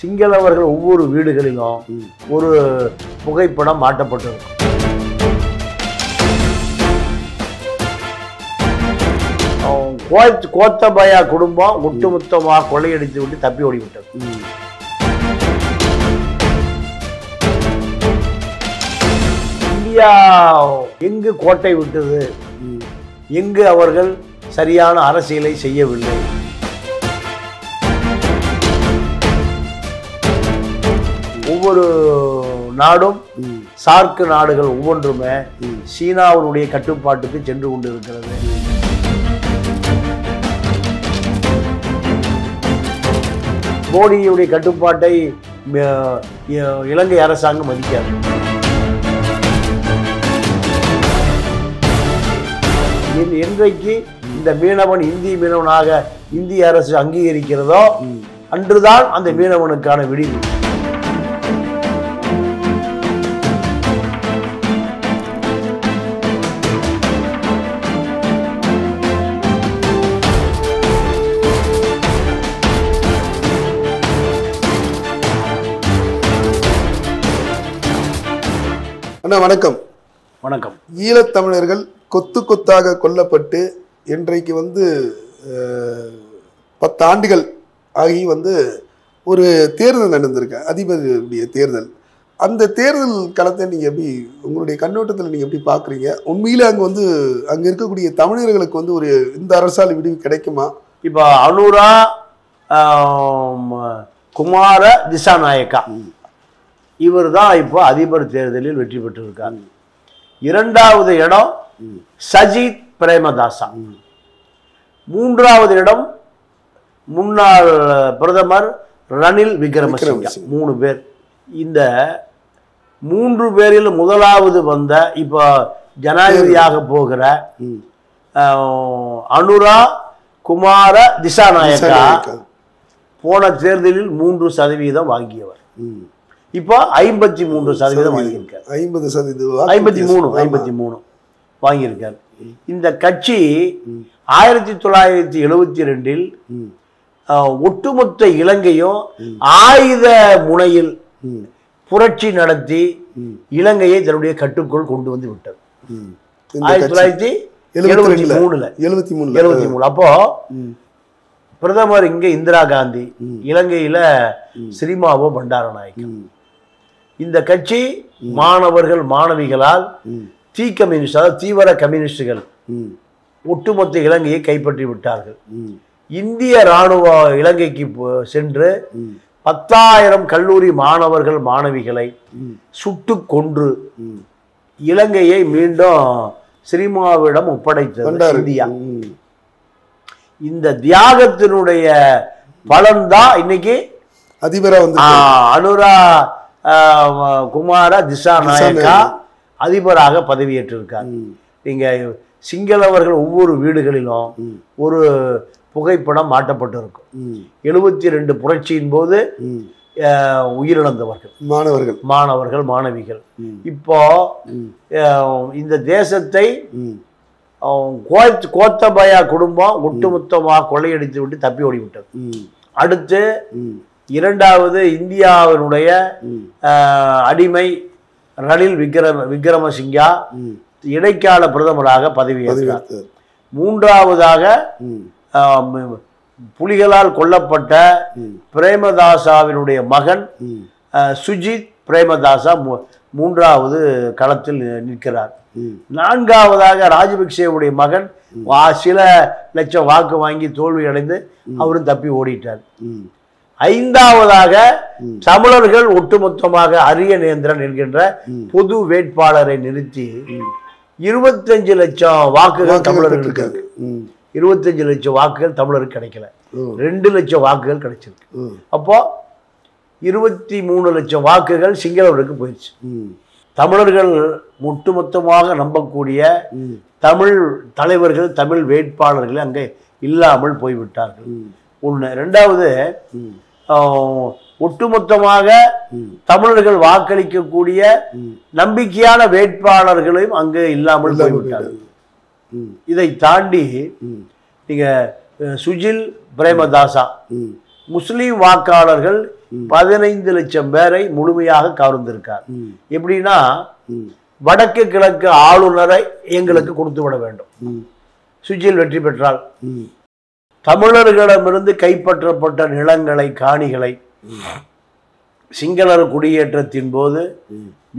சிங்களவர்கள் ஒவ்வொரு வீடுகளிலும் ஒரு புகைப்படம் மாட்டப்பட்டிருக்கும். கோத்தபயா குடும்பம் ஒட்டுமொத்தமாக கொள்ளையடித்து விட்டு தப்பி ஓடிவிட்டது. இந்தியா எங்கு கோட்டை விட்டது? எங்கு அவர்கள் சரியான அரசியலை செய்யவில்லை? ஒவ்வொரு நாடும் சார்க்கு நாடுகள் ஒவ்வொன்றுமே சீனாவினுடைய கட்டுப்பாட்டுக்கு சென்று கொண்டிருக்கிறது. மோடியுடைய கட்டுப்பாட்டை இலங்கை அரசாங்கம் மதிக்காது. என்றைக்கு இந்த மீனவன் இந்திய மீனவனாக இந்திய அரசு அங்கீகரிக்கிறதோ அன்றுதான் அந்த மீனவனுக்கான விடிவு. அண்ணா வணக்கம். வணக்கம். ஈழத்தமிழர்கள் கொத்து கொத்தாக கொல்லப்பட்டு இன்றைக்கு வந்து அஹ், பத்து ஆண்டுகள் ஆகி வந்து ஒரு தேர்தல் நடந்திருக்கு அதிபருடைய தேர்தல். அந்த தேர்தல் களத்தை நீங்கள் எப்படி உங்களுடைய கண்ணோட்டத்தில் நீங்கள் எப்படி பார்க்குறீங்க உண்மையிலே அங்கே வந்து அங்கே இருக்கக்கூடிய தமிழர்களுக்கு வந்து ஒரு இந்த அரசால் விடிவு கிடைக்குமா? இப்போ அனுரா குமார திசாநாயக்கா. இவர் தான் இப்போ அதிபர் தேர்தலில் வெற்றி பெற்றிருக்கார். இரண்டாவது இடம் சஜித் பிரேமதாசா. மூன்றாவது இடம் முன்னாள் பிரதமர் ரணில் விக்ரமசிங்க. மூணு பேர். இந்த மூன்று பேரில் முதலாவது வந்த இப்போ ஜனாதிபதியாக போகிற அனுரா குமார திசாநாயக்கா போன தேர்தலில் மூன்று சதவீதம் வாங்கியவர். இப்போ ஐம்பத்தி மூன்று சதவீதம் வாங்கியிருக்கார். ஐம்பது சதவீதம் ஐம்பத்தி மூணு ஐம்பத்தி மூணு வாங்கியிருக்கார். இந்த கட்சி ஆயிரத்தி தொள்ளாயிரத்தி எழுவத்தி ரெண்டில். ஒட்டுமொத்த இலங்கையும் ஆயுத முனையில். புரட்சி நடத்தி. இலங்கையை தன்னுடைய கட்டுக்குள் கொண்டு வந்து விட்டது ஆயிரத்தி தொள்ளாயிரத்தி எழுபத்தி எழுபத்தி மூணுல. எழுபத்தி மூணுல. எழுபத்தி மூணு அப்போ. பிரதமர் இங்க இந்திரா காந்தி இலங்கையில சிரிமாவோ பண்டாரநாயக் ம். இந்த கட்சி மாணவர்கள் மாணவிகளால். தீ கம்யூனிஸ்ட் அதாவது தீவிர கம்யூனிஸ்டுகள். ஒட்டுமொத்த இலங்கையை கைப்பற்றி விட்டார்கள். இந்திய ராணுவ இலங்கைக்கு சென்று. பத்தாயிரம் கல்லூரி மாணவர்கள் மாணவிகளை. சுட்டு கொன்று. இலங்கையை மீண்டும் சிரிமாவிடம் ஒப்படைத்தது. இந்தியா. இந்த தியாகத்தினுடைய பலன்தான் இன்னைக்கு அதிபரா வந்து அனுரா குமார திசாநாயக்கா அதிபராக பதவியேற்றிருக்கார் ம். நீங்க சிங்களவர்கள் ஒவ்வொரு வீடுகளிலும். ஒரு புகைப்படம் மாட்டப்பட்டிருக்கும். எழுபத்தி ரெண்டு புரட்சியின் போது உயிரிழந்தவர்கள் மாணவர்கள் மாணவர்கள் மாணவிகள். இப்போ இந்த தேசத்தை கோத்தபயா குடும்பம் ஒட்டுமொத்தமாக கொள்ளையடித்து விட்டு தப்பி ஓடிவிட்டது. அடுத்து. இரண்டாவது இந்தியாவினுடைய அடிமை ரணில் விக்ரம விக்ரமசிங்கா. இடைக்கால பிரதமராக பதவியேற்றார். மூன்றாவதாக புலிகளால் கொல்லப்பட்ட. பிரேமதாசாவினுடைய மகன் சுஜித் பிரேமதாசா மூன்றாவது களத்தில் நிற்கிறார். நான்காவதாக ராஜபக்சேவுடைய மகன் சில லட்சம் வாக்கு வாங்கி தோல்வி அடைந்து அவரும் தப்பி ஓடிட்டார். ஐந்தாவதாக தமிழர்கள் ஒட்டுமொத்தமாக அரியநேந்திரன் என்கின்ற பொது வேட்பாளரை நிறுத்தி இருபத்தஞ்சு லட்சம் வாக்குகள் தமிழர்களுக்கு. இருபத்தஞ்சு லட்சம் வாக்குகள் தமிழருக்கு கிடைக்கல. ரெண்டு லட்சம் வாக்குகள் கிடைச்சிருக்கு. அப்போ இருபத்தி மூணு லட்சம் வாக்குகள் சிங்களவருக்கு போயிடுச்சு. தமிழர்கள் ஒட்டுமொத்தமாக நம்பக்கூடிய. தமிழ் தலைவர்கள் தமிழ் வேட்பாளர்கள் அங்கே இல்லாமல் போய்விட்டார்கள். ஒன்று ரெண்டாவது ஒட்டுமொத்தமாக. தமிழர்கள் வாக்களிக்கக்கூடிய. நம்பிக்கையான வேட்பாளர்களையும் அங்கு இல்லாமல் இல்லாம போய்விட்டார்கள். இதை தாண்டி. நீங்க சுஜில் பிரேமதாசா. முஸ்லீம் வாக்காளர்கள் பதினைந்து லட்சம் பேரை முழுமையாக கவர்ந்திருக்கார். எப்படின்னா வடக்கு கிழக்கு ஆளுநரை எங்களுக்கு கொடுத்து விட வேண்டும். சுஜில் வெற்றி பெற்றால். தமிழர்களிடமிருந்து கைப்பற்றப்பட்ட நிலங்களை காணிகளை சிங்களர் குடியேற்றத்தின் போது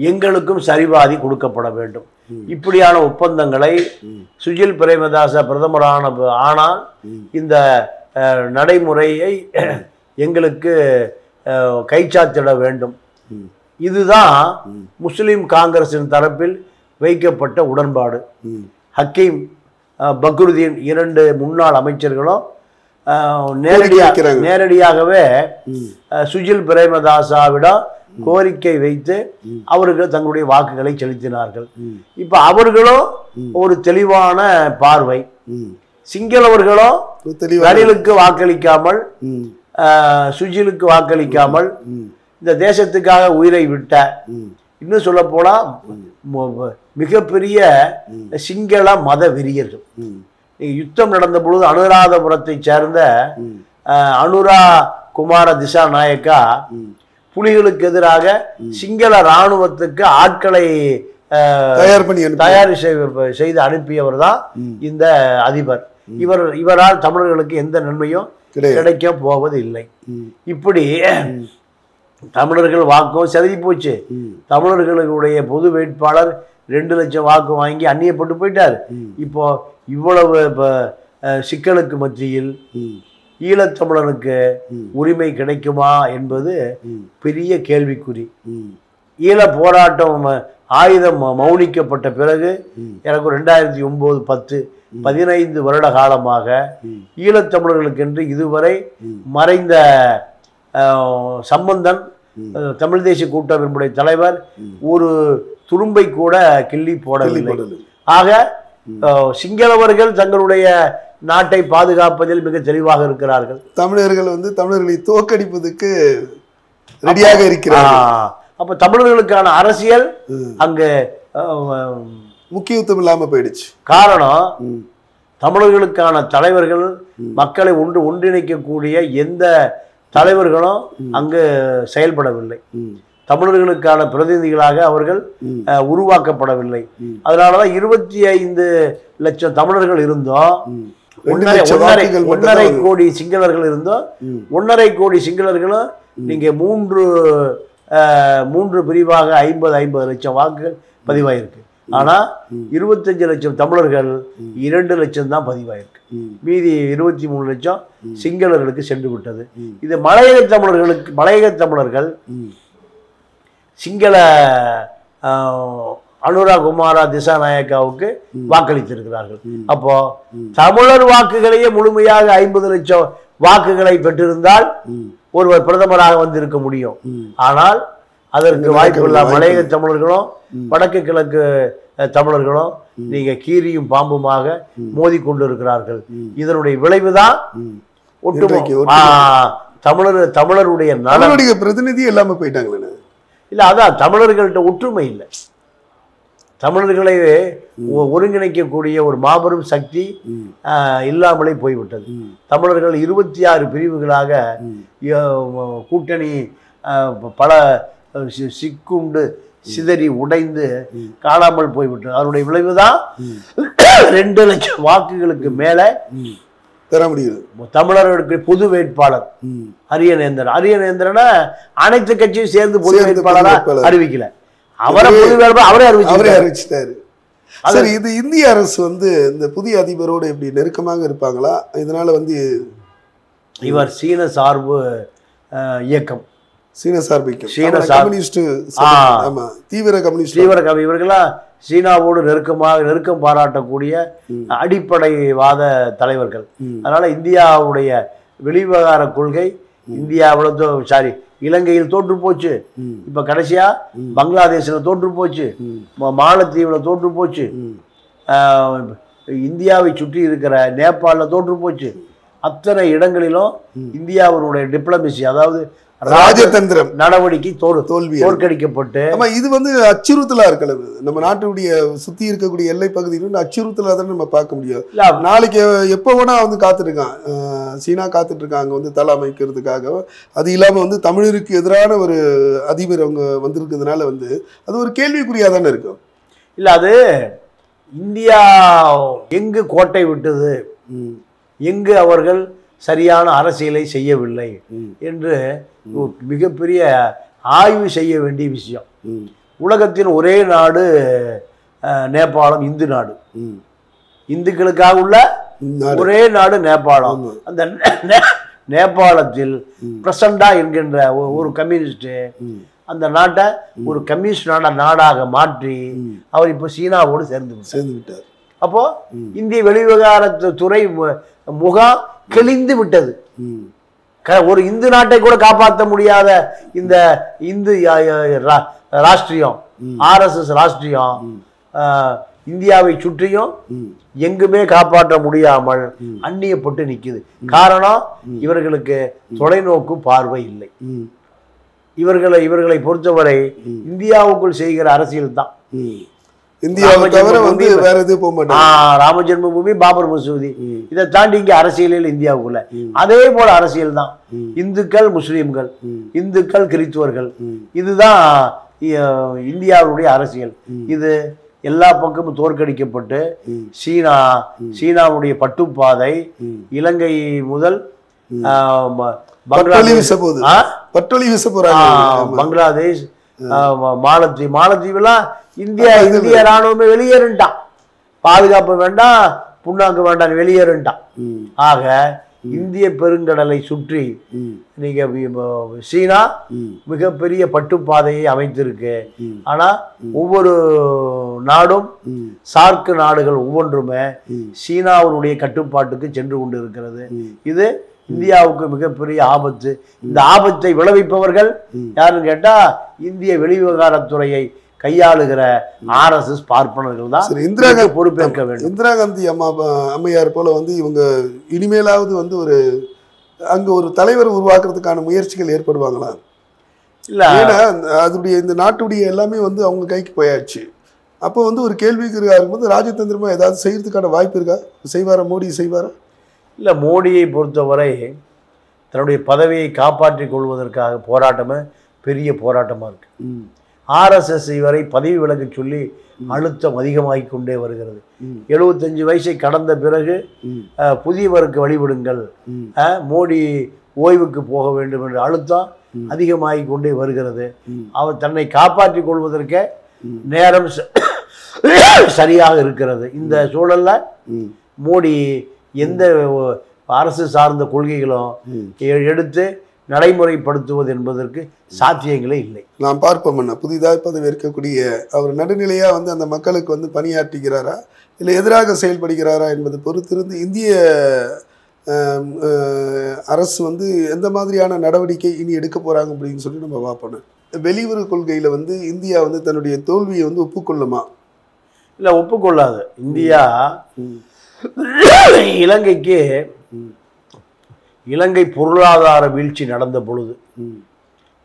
எங்களுக்கும் சரிபாதி கொடுக்கப்பட வேண்டும். இப்படியான ஒப்பந்தங்களை சுஜில் பிரேமதாச பிரதமரான ஆனால் இந்த நடைமுறையை எங்களுக்கு கைச்சாத்திட வேண்டும். இதுதான் முஸ்லீம் முஸ்லிம் காங்கிரசின் தரப்பில் வைக்கப்பட்ட உடன்பாடு. ஹக்கீம் பக்ருதீன் இரண்டு முன்னாள் அமைச்சர்களும் அஹ், நேரடியா வைக்கிறாங்க. நேரடியாகவே சுஜில் பிரேமதாசாவிடம் கோரிக்கை வைத்து அவர்கள் தங்களுடைய வாக்குகளை செலுத்தினார்கள். இப்ப அவர்களும் ஒரு தெளிவான பார்வை. சிங்களவர்களும் ரணிலுக்கு வாக்களிக்காமல் சுஜிலுக்கு வாக்களிக்காமல். இந்த தேசத்துக்காக உயிரை விட்ட. இன்னும் சொல்ல போனா மிகப்பெரிய சிங்கள மத வெறியர்கள். யுத்தம் நடந்த பொழுது அனுராதபுரத்தை சேர்ந்த அனுரா குமார திசா நாயக்கா. புலிகளுக்கு எதிராக சிங்கள இராணுவத்துக்கு ஆட்களை தயார் பண்ணி தயார் செய்- செய்து அனுப்பியவர் தான் இந்த அதிபர். இவர் இவரால் தமிழர்களுக்கு எந்த நன்மையும் கிடைக்க போவது இல்லை. இப்படி தமிழர்கள் வாக்கும் செதறி போச்சு. தமிழர்களுடைய பொது வேட்பாளர் ரெண்டு லட்சம் வாக்கு வாங்கி அந்நியப்பட்டு போயிட்டார் இப்போ இவ்வளவு இப்ப, சிக்கலுக்கு மத்தியில். ஈழத்தமிழனுக்கு உரிமை கிடைக்குமா என்பது. பெரிய கேள்விக்குறி. ஈழ போராட்டம் ஆயுதம் மௌனிக்கப்பட்ட பிறகு எனக்கு ரெண்டாயிரத்தி ஒன்பது பத்து பதினைந்து வருட காலமாக. ஈழத்தமிழர்களுக்கென்று இதுவரை மறைந்த சம்பந்தன் தமிழ் தேசிய கூட்டமைப்புடைய தலைவர் ஒரு துரும்பை கூட கிள்ளி போடவில்லை. ஆக சிங்களவர்கள் தங்களுடைய நாட்டை பாதுகாப்பதில் மிக தெளிவாக இருக்கிறார்கள். தமிழர்கள் வந்து தமிழர்களை தோக்கடிப்பதற்கு ரெடியாக இருக்கிறார் அப்ப தமிழர்களுக்கான அரசியல். அங்க முக்கியத்துவம் இல்லாம போயிடுச்சு. காரணம். தமிழர்களுக்கான தலைவர்கள் மக்களை ஒன்று ஒன்றிணைக்கக்கூடிய எந்த தலைவர்களும் அங்கு செயல்படவில்லை. தமிழர்களுக்கான பிரதிநிதிகளாக அவர்கள் உருவாக்கப்படவில்லை. அதனாலதான் இருபத்தி ஐந்து லட்சம் தமிழர்கள் இருந்தோம். ஒன்னரை கோடி சிங்களர்கள் இருந்தோம். ஒன்னரை கோடி சிங்களர்களும் நீங்க மூன்று மூன்று பிரிவாக ஐம்பது ஐம்பது லட்சம் வாக்குகள் பதிவாயிருக்கு. ஆனா இருபத்தஞ்சு லட்சம் தமிழர்கள் இரண்டு லட்சம் தான் பதிவாயிருக்கு. மீதி இருபத்தி மூணு லட்சம் சிங்களர்களுக்கு சென்று விட்டது. இது மலையக தமிழர்களுக்கு மலையக தமிழர்கள். சிங்கள அனுரா குமாரா திசாநாயக்காவுக்கு வாக்களித்திருக்கிறார்கள். அப்போ தமிழர் வாக்குகளையே முழுமையாக ஐம்பது லட்சம் வாக்குகளை பெற்றிருந்தால். ஒருவர் பிரதமராக வந்திருக்க முடியும். ஆனால் அதற்கு வாய்ப்பு இல்ல வாய்ப்பு மலையக தமிழர்களும் வடக்கு கிழக்கு தமிழர்களும் நீங்க கீரியும் பாம்புமாக மோதி கொண்டு இருக்கிறார்கள் இதனுடைய விளைவுதான் தமிழர் தமிழருடைய நலன். தமிழுடைய பிரதிநிதி இல்லாம போயிட்டாங்களே. இல்ல அதான் தமிழர்கள்ட்ட ஒற்றுமை இல்லை. தமிழர்களை ஒருங்கிணைக்கக்கூடிய ஒரு மாபெரும் சக்தி இல்லாமலே போய்விட்டது. தமிழர்கள் இருபத்தி ஆறு பிரிவுகளாக கூட்டணி பல சிக்குண்டு சிதறி உடைந்து காணாமல் போய்விட்டது. அதனுடைய விளைவுதான் ரெண்டு லட்சம் வாக்குகளுக்கு மேல. பெற முடியுது. தமிழர்களுக்கு பொது வேட்பாளர். அரியநேந்திரன். அரியநேந்திரனை அனைத்து கட்சியும் சேர்ந்து பொது சேர்ந்து பொது வேட்பாளரா வேட்பாளர். அறிவிக்கல. அவரை பொது வேட்பாளர் அவரே அவரே அறிவிச்சு அறிவிச்சிட்டாரு சரி இது இந்திய அரசு வந்து இந்த புதிய அதிபரோடு இப்படி நெருக்கமாக இருப்பாங்களா? இதனால வந்து இவர் சீன சார்பு இயக்கம். சீன சார்பிக்கும் சீன கம்யூனிஸ்ட் ஆ. ஆமா தீவிர கம்யூனிஸ்ட் தீவிர கவி இவர்களாம் சீனாவோடு நெருக்கமாக நெருக்கம் பாராட்டக்கூடிய அடிப்படைவாத தலைவர்கள். அதனால இந்தியாவுடைய வெளிவிவகார கொள்கை இந்தியாவில் சாரி இலங்கையில் தோற்று போச்சு. இப்ப கடைசியா பங்களாதேஷ்ல தோற்று போச்சு. மாலத்தீவுல தோற்று போச்சு. இந்தியாவை சுற்றி இருக்கிற நேபாளில் தோற்று போச்சு. அத்தனை இடங்களிலும் இந்தியாவினுடைய டிப்ளமசி அதாவது ராஜதந்திரம். நடவடிக்கை தோல் தோல்வி தோற்கடிக்கப்பட்டு ஆமா இது வந்து அச்சுறுத்தலா இருக்கல நம்ம நாட்டுடைய சுத்தி இருக்கக்கூடிய எல்லை பகுதியில் அச்சுறுத்தலா தானே நம்ம பார்க்க முடியும். நாளைக்கு எப்போ வேணா வந்து காத்துருக்கான் சீனா காத்துட்டு இருக்காங்க வந்து தலை அமைக்கிறதுக்காக. அது இல்லாம வந்து தமிழருக்கு எதிரான ஒரு அதிபர் அவங்க வந்திருக்கிறதுனால வந்து அது ஒரு கேள்விக்குறியா தானே இருக்கும். இல்ல அது இந்தியா எங்கு கோட்டை விட்டது? எங்கு அவர்கள் சரியான அரசியலை செய்யவில்லை என்று மிகப்பெரிய ஆய்வு செய்ய வேண்டிய விஷயம் உலகத்தின் ஒரே நாடு நேபாளம் இந்து நாடு. இந்துக்களுக்காக உள்ள. ஒரே நாடு நேபாளம். அந்த நேபாளத்தில். பிரசண்டா என்கின்ற ஒரு கம்யூனிஸ்ட் அந்த நாட்டை ஒரு கம்யூனிஸ்ட் நாடா நாடாக மாற்றி. அவர் இப்போ சீனாவோடு சேர்ந்து விட்டார் சேர்ந்து விட்டார் அப்போ. இந்திய வெளிவிவகாரத்து துறை மு- முகாம் கிழிந்து விட்டது. ஒரு இந்து நாட்டை கூட காப்பாற்ற முடியாத இந்த இந்து ராஷ்டிரியம். ஆர்எஸ்எஸ் ராஷ்டிரியம் இந்தியாவை சுற்றியும் எங்குமே காப்பாற்ற முடியாமல். அந்நியப்பட்டு நிக்குது. காரணம் இவர்களுக்கு தொலைநோக்கு பார்வை இல்லை. இவர்களை இவர்களை பொறுத்தவரை. இந்தியாவுக்குள் செய்கிற அரசியல் தான். இந்தியாவை தவிர வந்து வேற எதுவும் போக மாட்டாங்க. ராம ஜென்மபூமி பாபர் மசூதி. இதை தாண்டி இங்க அரசியலில் இந்தியாவுக்குள்ள. அதே போல அரசியல் தான். இந்துக்கள் முஸ்லீம்கள். இந்துக்கள் கிறித்துவர்கள். இதுதான் இந்தியாவுடைய அரசியல். இது எல்லா பக்கமும் தோற்கடிக்கப்பட்டு சீனா சீனாவுடைய பட்டுப்பாதை. இலங்கை முதல் பங்களாதேஷ். பங்களாதேஷ் மாலத்தீவு. மாலத்தீவுலாம் இந்தியா இந்திய ராணுவமே வெளியேறுண்டான் பாதுகாப்பு வேண்டாம் புண்ணாக்கு வேண்டாம் வெளியேறுண்டான் ஆக இந்திய பெருங்கடலை சுற்றி நீங்க சீனா மிகப்பெரிய பட்டுப்பாதையை அமைத்திருக்கு. ஆனா ஒவ்வொரு நாடும் சார்க்கு நாடுகள் ஒவ்வொன்றுமே ம், சீனாவினுடைய கட்டுப்பாட்டுக்கு சென்று கொண்டு இருக்கிறது. இது இந்தியாவுக்கு மிகப்பெரிய ஆபத்து. இந்த ஆபத்தை விளைவிப்பவர்கள். யாருன்னு கேட்டா இந்திய வெளிவிவகாரத்துறையை கையாளுகிற ஆர்எஸ்எஸ் பார்ப்பனர்கள் தான் இந்திரா இதுக்கு பொறுப்பேற்க வேண்டும். இந்திரா காந்தி அம்மா அம்மையார் போல வந்து இவங்க இனிமேலாவது வந்து ஒரு அங்க ஒரு தலைவர் உருவாக்குறதுக்கான முயற்சிகள் ஏற்படுவாங்களா? இல்ல. ஏன்னா அதனுடைய இந்த நாட்டுடைய எல்லாமே வந்து அவங்க கைக்கு போயாச்சு. அப்போ வந்து ஒரு கேள்விக்குறியா இருக்கும்போது ராஜதந்திரமா ஏதாவது செய்யறதுக்கான வாய்ப்பு இருக்கா? செய்வாரா? மோடி செய்வாரா? இல்ல மோடியை பொறுத்தவரை தன்னுடைய பதவியை காப்பாற்றிக் கொள்வதற்காக போராட்டமே பெரிய போராட்டமா இருக்கு. ஆர்எஸ்எஸ் வரை பதவி விலக சொல்லி அழுத்தம் அதிகமாகிக் கொண்டே வருகிறது. எழுபத்தஞ்சு வயசை கடந்த பிறகு புதியவருக்கு வழிவிடுங்கள். அஹ், மோடி ஓய்வுக்கு போக வேண்டும் என்ற அழுத்தம் அதிகமாகிக் கொண்டே வருகிறது. அவர் தன்னை காப்பாற்றிக் கொள்வதற்கே. நேரம் சரியாக இருக்கிறது. இந்த சூழல்ல மோடி எந்த அரசு சார்ந்த கொள்கைகளும் எடுத்து நடைமுறைப்படுத்துவது என்பதற்கு சாத்தியங்களே இல்லை. நாம் பார்ப்போம் அண்ணா. புதிதாக பதவி இருக்கக்கூடிய அவர் நடுநிலையா வந்து அந்த மக்களுக்கு வந்து பணியாற்றுகிறாரா? இல்லை எதிராக செயல்படுகிறாரா என்பது பொறுத்திருந்து இந்திய அரசு வந்து எந்த மாதிரியான நடவடிக்கை இனி எடுக்க போறாங்க அப்படின்னு சொல்லி நம்ம பார்ப்போம் வெளியுறவு கொள்கையில வந்து இந்தியா வந்து தன்னுடைய தோல்வியை வந்து ஒப்புக்கொள்ளுமா? இல்லை ஒப்புக்கொள்ளாது. இந்தியா இலங்கைக்கு இலங்கை பொருளாதார வீழ்ச்சி நடந்த பொழுது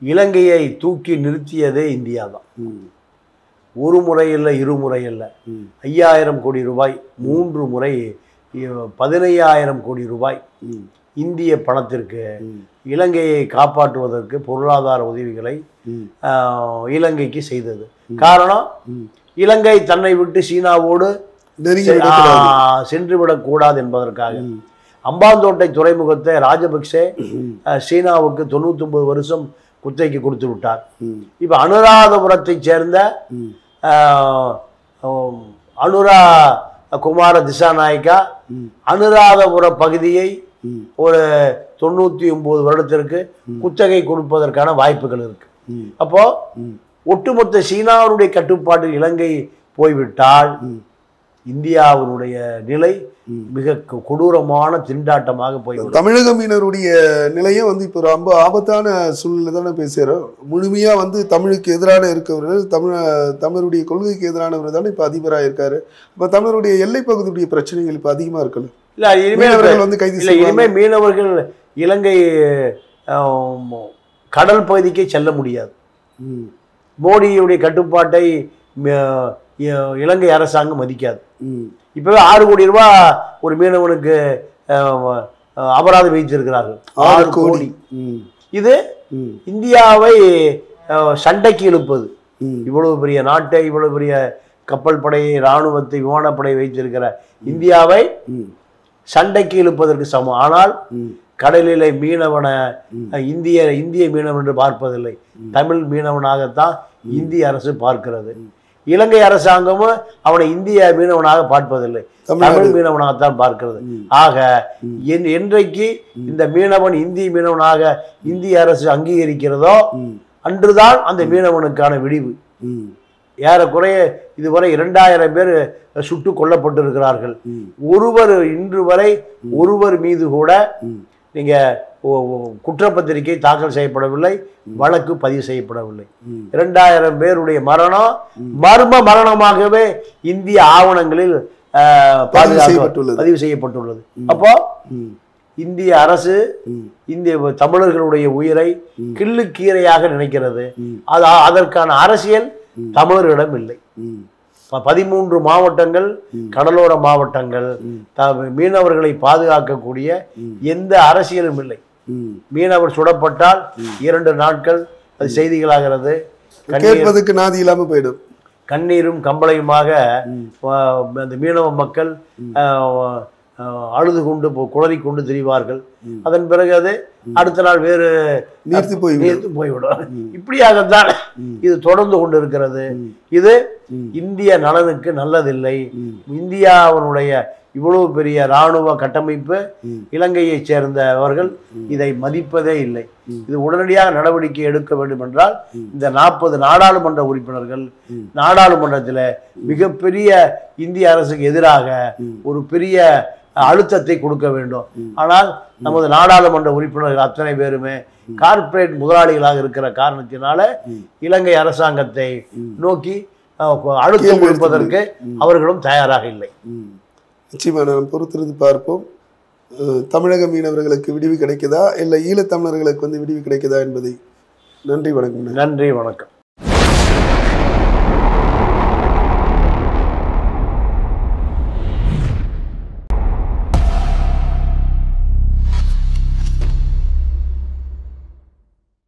இலங்கையை தூக்கி நிறுத்தியதே இந்தியா தான் ஒரு முறை இல்லை இருமுறை இல்லை ஐயாயிரம் கோடி ரூபாய் மூன்று முறை பதினையாயிரம் கோடி ரூபாய் இந்திய பணத்திற்கு இலங்கையை காப்பாற்றுவதற்கு பொருளாதார உதவிகளை இலங்கைக்கு செய்தது. காரணம் இலங்கை தன்னை விட்டு சீனாவோடு நெருங்கி விடக்கூடாது. ஆஹ், சென்று விடக்கூடாது என்பதற்காக. அம்பாந்தோட்டை துறைமுகத்தை ராஜபக்சே சீனாவுக்கு தொண்ணூத்தொன்பது வருஷம் குத்தகைக்கு கொடுத்து விட்டார். இப்போ அனுராதபுரத்தைச் சேர்ந்த அனுரா குமார திசாநாயக்கா அனுராதபுர பகுதியை ஒரு தொண்ணூற்றி ஒம்பது வருடத்திற்கு குத்தகை கொடுப்பதற்கான வாய்ப்புகள் இருக்கு. அப்போ ஒட்டுமொத்த சீனாவுடைய கட்டுப்பாட்டில் இலங்கை போய்விட்டால் இந்தியாவினுடைய நிலை. மிக கொடூரமான திண்டாட்டமாக போய்விடும். தமிழக மீனவருடைய நிலையும் வந்து இப்போ ரொம்ப ஆபத்தான சூழ்நிலை தானே பேசுகிறோம் முழுமையா வந்து தமிழுக்கு எதிரான இருக்கவர்கள் தமிழ தமிழருடைய கொள்கைக்கு எதிரானவர் தானே இப்போ அதிபராக இருக்காரு இப்போ தமிழருடைய எல்லைப் பகுதியுடைய பிரச்சனைகள் இப்போ அதிகமா இருக்குல்ல இல்ல இனிமேல் மீனவர்கள் வந்து கைது இல்ல இனிமேல் மீனவர்கள் இலங்கை கடல் பகுதிக்கே செல்ல முடியாது. மோடியுடைய கட்டுப்பாட்டை இலங்கை அரசாங்கம் மதிக்காது. இப்பவே ஆறு கோடி ரூபாய் ஒரு மீனவனுக்கு அபராதம் விதித்திருக்கிறார்கள். ஆறு கோடி. இது இந்தியாவை சண்டைக்கு இழுப்பது. இவ்வளவு பெரிய நாட்டை இவ்வளவு பெரிய கப்பல் படையை இராணுவத்தை விமானப்படை வைத்திருக்கிற இந்தியாவை சண்டைக்கு இழுப்பதற்கு சமம். ஆனால் கடலிலே மீனவனை இந்திய இந்திய மீனவன் என்று பார்ப்பதில்லை. தமிழ் மீனவனாகத்தான் இந்திய அரசு பார்க்கிறது. இலங்கை அரசாங்கமும் அவனை இந்திய மீனவனாக பார்ப்பதில்லை. தமிழ் மீனவனாகத்தான் பார்க்கிறது. ஆக என்- என்றைக்கு இந்த மீனவன் இந்திய மீனவனாக இந்திய அரசு அங்கீகரிக்கிறதோ அன்றுதான் அந்த மீனவனுக்கான விடிவு. ஏறக்குறைய இதுவரை இரண்டாயிரம் பேர் சுட்டு கொல்லப்பட்டிருக்கிறார்கள். ஒருவர் இன்று வரை ஒருவர் மீது கூட நீங்க குற்றப்பத்திரிகை தாக்கல் செய்யப்படவில்லை வழக்கு பதிவு செய்யப்படவில்லை. இரண்டாயிரம் பேருடைய மரணம் மர்ம மரணமாகவே இந்திய ஆவணங்களில். பதிவு செய்யப்பட்டுள்ளது. அப்போ இந்திய அரசு இந்திய தமிழர்களுடைய உயிரை கிள்ளுக்கீரையாக நினைக்கிறது. அது அதற்கான அரசியல் தமிழர்களிடம் இல்லை. பதிமூன்று மாவட்டங்கள் கடலோர மாவட்டங்கள் மீனவர்களை பாதுகாக்கக்கூடிய எந்த அரசியலும் இல்லை. மீனவர் சுடப்பட்டால் இரண்டு நாட்கள் அது செய்திகளாகிறது. கண்ணீர் கேட்பதுக்கு நாதி இல்லாம போயிடும். கண்ணீரும் கம்பளையுமாக அந்த மீனவ மக்கள் அழுது கொண்டு குளறி கொண்டு திரிவார்கள். அதன் பிறகு அது அடுத்த நாள் வேறு நீர்த்து போய் நீர்த்து போய்விடும். இப்படியாகத்தான் இது தொடர்ந்து கொண்டு இருக்கிறது இது இந்திய நலனுக்கு நல்லதில்லை. இந்தியாவினுடைய இவ்வளவு பெரிய இராணுவ கட்டமைப்பு இலங்கையைச் சேர்ந்தவர்கள் இதை மதிப்பதே இல்லை. இது உடனடியாக நடவடிக்கை எடுக்க வேண்டும் என்றால் இந்த நாற்பது நாடாளுமன்ற உறுப்பினர்கள் நாடாளுமன்றத்தில் மிகப்பெரிய இந்திய அரசுக்கு எதிராக ஒரு பெரிய அழுத்தத்தை கொடுக்க வேண்டும். ஆனால் நமது நாடாளுமன்ற உறுப்பினர்கள் அத்தனை பேருமே கார்ப்பரேட் முதலாளிகளாக இருக்கிற காரணத்தினால இலங்கை அரசாங்கத்தை நோக்கி அழுத்தம் கொடுப்பதற்கு அவர்களும் தயாராக இல்லை. நிச்சயமாக நான் நாம் பொறுத்திருந்து பார்ப்போம். தமிழக மீனவர்களுக்கு விடிவு கிடைக்குதா? இல்லை ஈழத்தமிழர்களுக்கு வந்து விடிவு கிடைக்குதா என்பதை? நன்றி வணக்கம். நன்றி வணக்கம்.